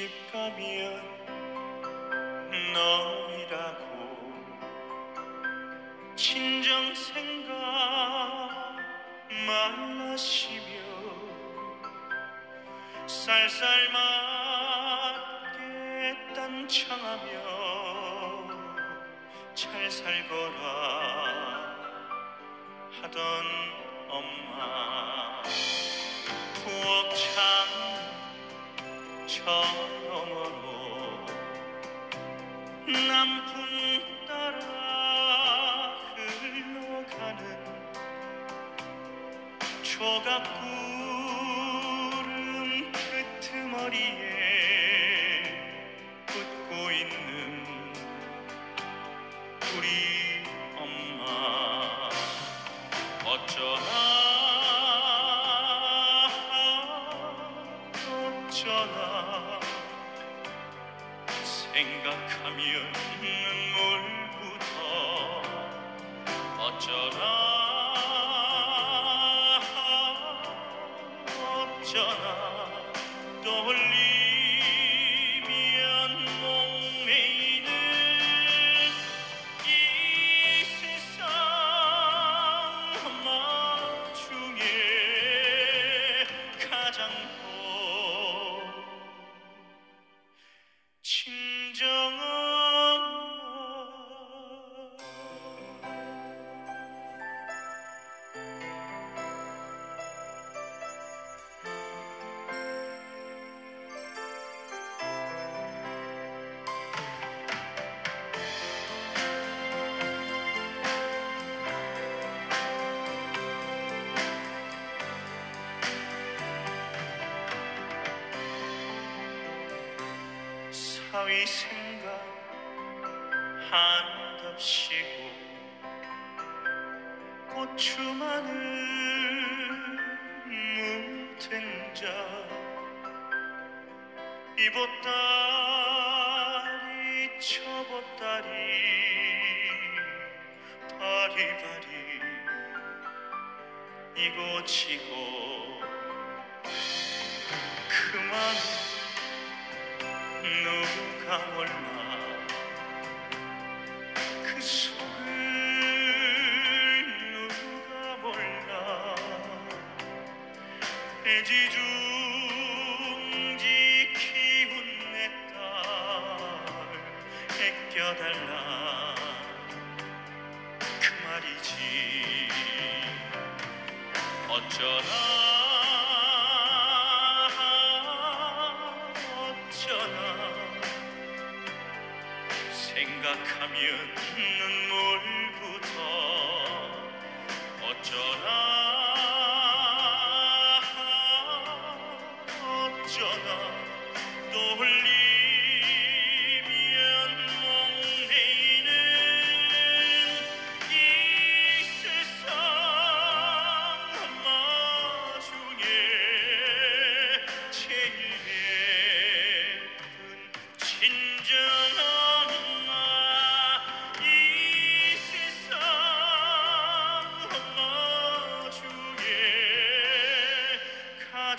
시집가면 너이라고. 친정 생각 말라시며 쌀쌀 맞게 딴창하며 잘 살거라 하던 엄마. 부엌 창 저 너머로 남풍 따라 흘러가는 조각구 생각하면 눈물부터 어쩌나 어쩌나 사위 생각 한답시고 고추 마늘 무된자 이보따리 저보따리 바리바리 이고지고 그만 몰라 그 속을 누가 몰라. 애지중지 키운 내딸 애껴달라. 그 말이지. 어쩌나 어쩌나 생각하면 눈물부터 어쩌나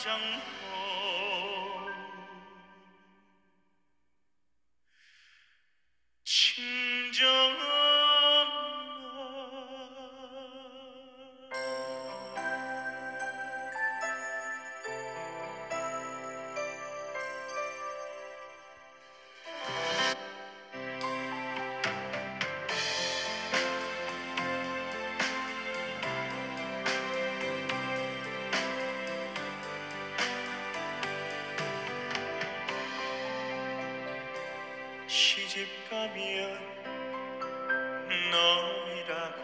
가 시집 가면 너이라고.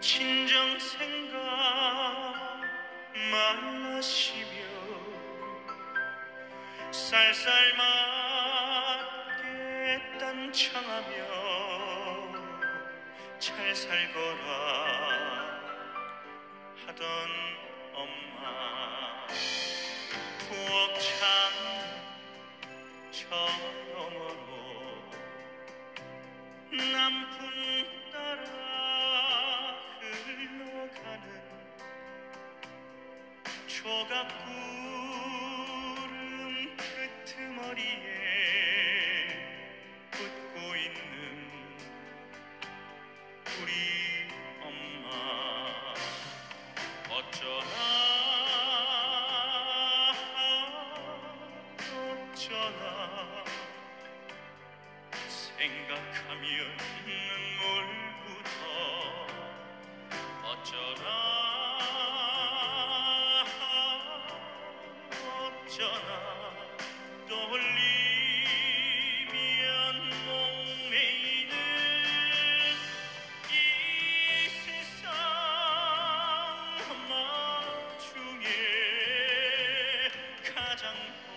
친정 생각 말라시며 쌀쌀 맞게 딴창하며 잘 살거라 하던 엄마 서가 구름 끄트머리에 붙고 있는 우리 엄마. 어쩌나 어쩌나 생각하면 눈물부터. 어쩌나 가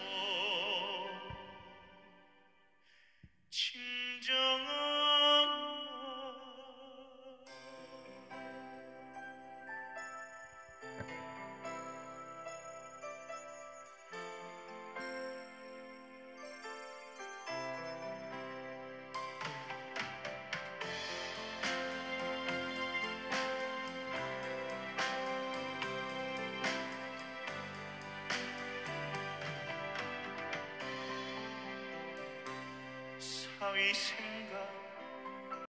사위생각